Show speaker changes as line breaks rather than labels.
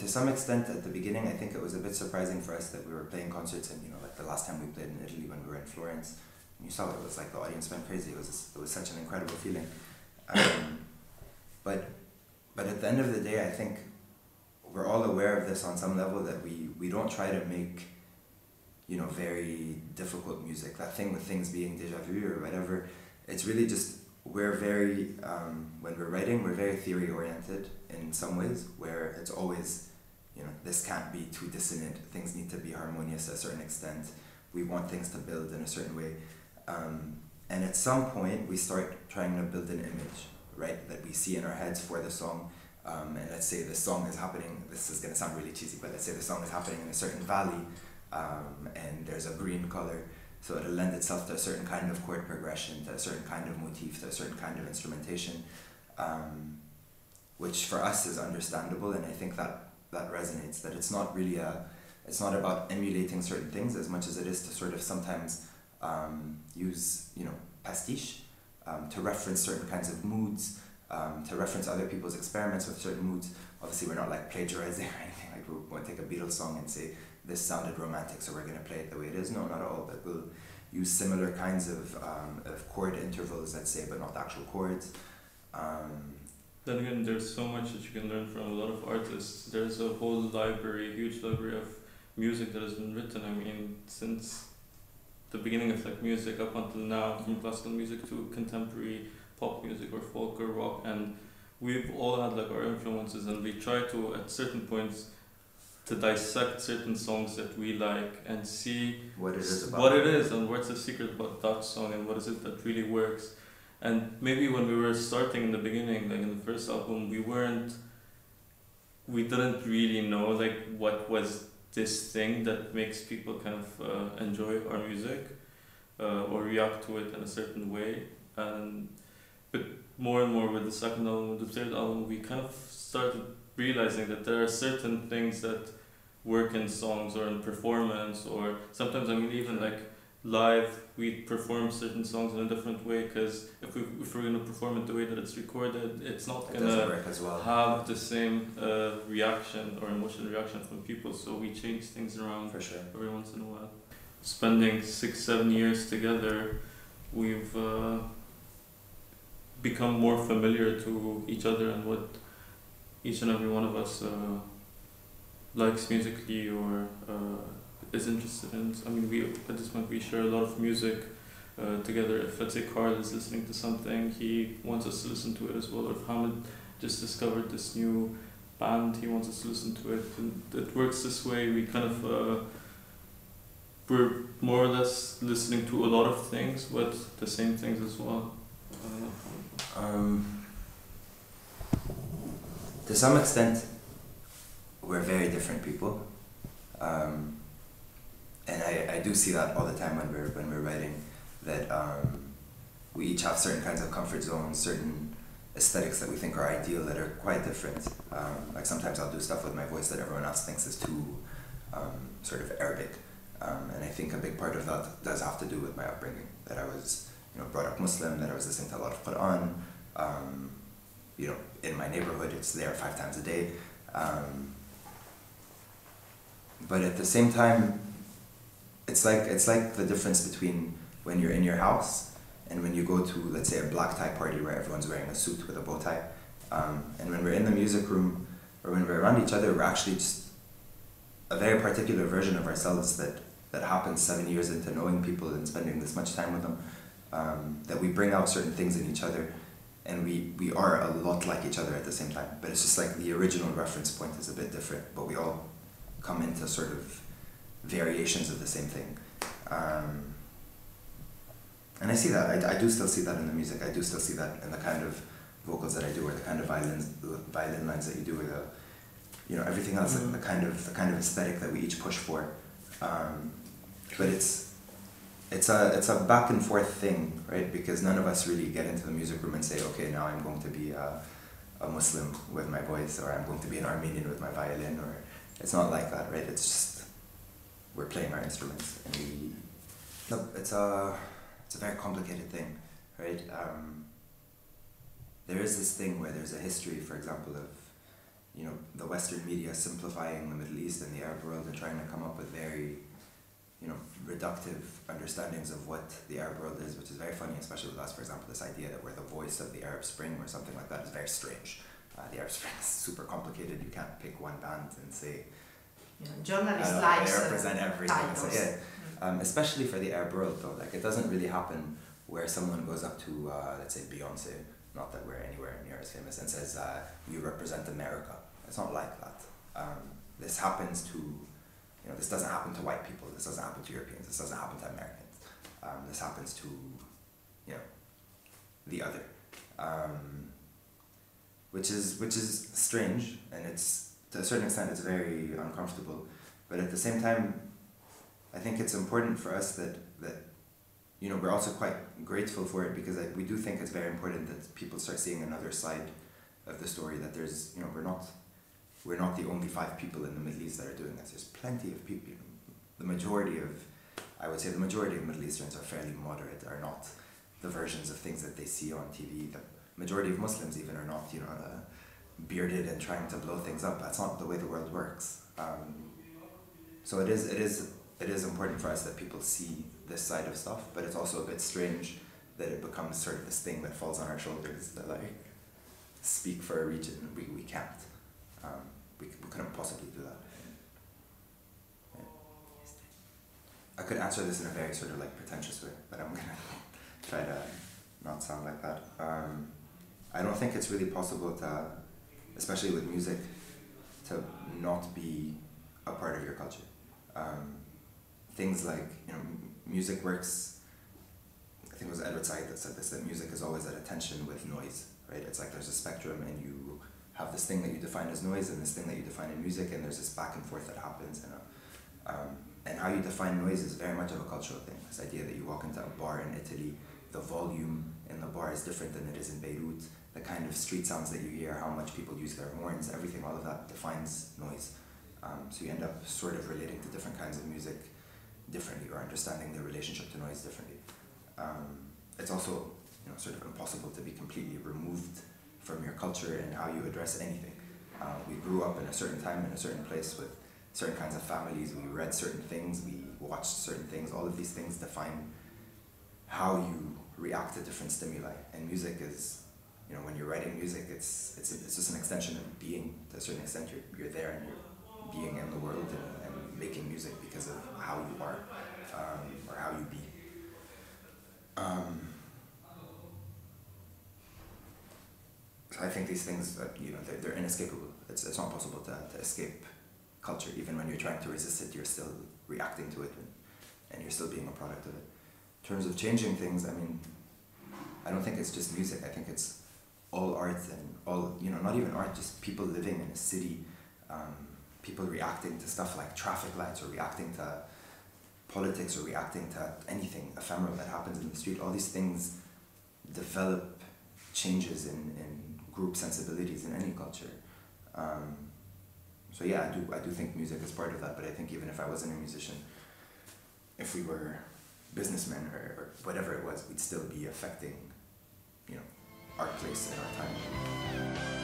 to some extent, at the beginning, I think it was a bit surprising for us that we were playing concerts, and you know, like the last time we played in Italy when we were in Florence, you saw it, it was like the audience went crazy. It was it was such an incredible feeling. Um, but but at the end of the day, I think we're all aware of this on some level that we we don't try to make you know very difficult music. That thing with things being deja vu or whatever. It's really just we're very um, when we're writing we're very theory oriented in some ways where it's always you know this can't be too dissonant. Things need to be harmonious to a certain extent. We want things to build in a certain way. Um, and at some point we start trying to build an image right that we see in our heads for the song. Um, and let's say the song is happening this is going to sound really cheesy but let's say the song is happening in a certain valley um, and there's a green color. So it'll lend itself to a certain kind of chord progression, to a certain kind of motif, to a certain kind of instrumentation, um, which for us is understandable, and I think that that resonates. That it's not really a, it's not about emulating certain things as much as it is to sort of sometimes um, use you know pastiche um, to reference certain kinds of moods, um, to reference other people's experiments with certain moods. Obviously, we're not like plagiarizing or anything. Like we won't take a Beatles song and say this sounded romantic, so we're going to play it the way it is. No, not at all. But we'll use similar kinds of, um, of chord intervals, let's say, but not the actual chords. Um,
then again, there's so much that you can learn from a lot of artists. There's a whole library, a huge library of music that has been written. I mean, since the beginning of like music up until now, from classical music to contemporary pop music or folk or rock, and we've all had like our influences, and we try to at certain points to dissect certain songs that we like and see
what it is about
what it is and what's the secret about that song and what is it that really works and maybe when we were starting in the beginning like in the first album we weren't we didn't really know like what was this thing that makes people kind of uh, enjoy our music uh, or react to it in a certain way. And but more and more with the second album the third album we kind of started realizing that there are certain things that work in songs or in performance or sometimes I mean even like live we perform certain songs in a different way because if, we, if we're going to perform it the way that it's recorded it's not
it
going to
well.
have the same uh, reaction or emotional reaction from people so we change things around
for sure
every once in a while spending six seven years together we've uh, become more familiar to each other and what each and every one of us uh, likes musically or uh, is interested in. I mean, we at this point we share a lot of music uh, together. If let's say Carl is listening to something, he wants us to listen to it as well. Or if Hamed just discovered this new band, he wants us to listen to it. And it works this way. We kind of uh, we're more or less listening to a lot of things, but the same things as well.
Um, to some extent, we're very different people. Um, and I, I do see that all the time when we're when we're writing that um, we each have certain kinds of comfort zones, certain aesthetics that we think are ideal that are quite different. Um, like sometimes I'll do stuff with my voice that everyone else thinks is too um, sort of Arabic, um, and I think a big part of that does have to do with my upbringing. That I was you know brought up Muslim, that I was listening to a lot of Quran. Um, you know, in my neighborhood, it's there five times a day. Um, but at the same time, it's like it's like the difference between when you're in your house and when you go to let's say a black tie party where everyone's wearing a suit with a bow tie, um, and when we're in the music room or when we're around each other, we're actually just a very particular version of ourselves that that happens seven years into knowing people and spending this much time with them. Um, that we bring out certain things in each other, and we we are a lot like each other at the same time. But it's just like the original reference point is a bit different, but we all come into sort of variations of the same thing. Um, and I see that. I, I do still see that in the music. I do still see that in the kind of vocals that I do, or the kind of violins, violin lines that you do, or the, you know, everything else. Mm-hmm. Like the kind of the kind of aesthetic that we each push for. Um, but it's it's a it's a back and forth thing, right? Because none of us really get into the music room and say, okay, now I'm going to be a, a Muslim with my voice, or I'm going to be an Armenian with my violin, or it's not like that, right? It's just we're playing our instruments, and we. No, it's a it's a very complicated thing, right? Um, there is this thing where there's a history, for example, of you know, the Western media simplifying the Middle East and the Arab world and trying to come up with very, you know, reductive understandings of what the Arab world is, which is very funny, especially with us, for example, this idea that we're the voice of the Arab Spring or something like that is very strange. Uh, the Arab Spring is super complicated. You can't pick one band and say,
you know, journalist
uh,
likes
they
uh,
represent everything. Say, yeah. Um, especially for the Arab world, though, like it doesn't really happen where someone goes up to, uh, let's say, Beyonce, not that we're anywhere near as famous, and says, uh, "You represent America." It's not like that. Um, this happens to, you know, this doesn't happen to white people. This doesn't happen to Europeans. This doesn't happen to Americans. Um, this happens to, you know, the other, um, which is which is strange, and it's to a certain extent it's very uncomfortable, but at the same time, I think it's important for us that that you know we're also quite grateful for it because we do think it's very important that people start seeing another side of the story that there's you know we're not we're not the only five people in the Middle East that are doing this. There's plenty of people the majority of I would say the majority of Middle Easterns are fairly moderate are not the versions of things that they see on TV the majority of Muslims even are not you know uh, bearded and trying to blow things up that's not the way the world works um, so it is it is it is important for us that people see this side of stuff, but it's also a bit strange that it becomes sort of this thing that falls on our shoulders that like speak for a region. We, we can't. Um, we, we couldn't possibly do that. I could answer this in a very sort of like pretentious way, but I'm gonna try to not sound like that. Um, I don't think it's really possible to, especially with music, to not be a part of your culture. Um, things like you know music works I think it was Edward Said that said this that music is always at a tension with noise right? It's like there's a spectrum and you have this thing that you define as noise and this thing that you define in music and there's this back and forth that happens know. Um, and how you define noise is very much of a cultural thing. This idea that you walk into a bar in Italy the volume in the bar is different than it is in Beirut the kind of street sounds that you hear how much people use their horns everything all of that defines noise um, so you end up sort of relating to different kinds of music differently or understanding their relationship to noise differently. Um, it's also you know, sort of impossible to be completely removed from your culture and how you address anything. Uh, we grew up in a certain time in a certain place with certain kinds of families. We read certain things. We watched certain things. All of these things define how you react to different stimuli. And music is, you know, when you're writing music, it's it's it's just an extension of being. To a certain extent, you're you're there and you're being in the world and, and making music because of how you are um, or how you be. Um, so I think these things, uh, you know, they're, they're inescapable. It's, it's not possible to, to escape culture. Even when you're trying to resist it, you're still reacting to it and, and you're still being a product of it. In terms of changing things, I mean, I don't think it's just music. I think it's all art and all, you know, not even art, just people living in a city, um, people reacting to stuff like traffic lights or reacting to politics or reacting to anything ephemeral that happens in the street. All these things develop changes in, in group sensibilities in any culture. Um, so yeah, I do I do think music is part of that. But I think even if I wasn't a musician, if we were businessmen or, or whatever it was, we'd still be affecting, you know, our place and our time.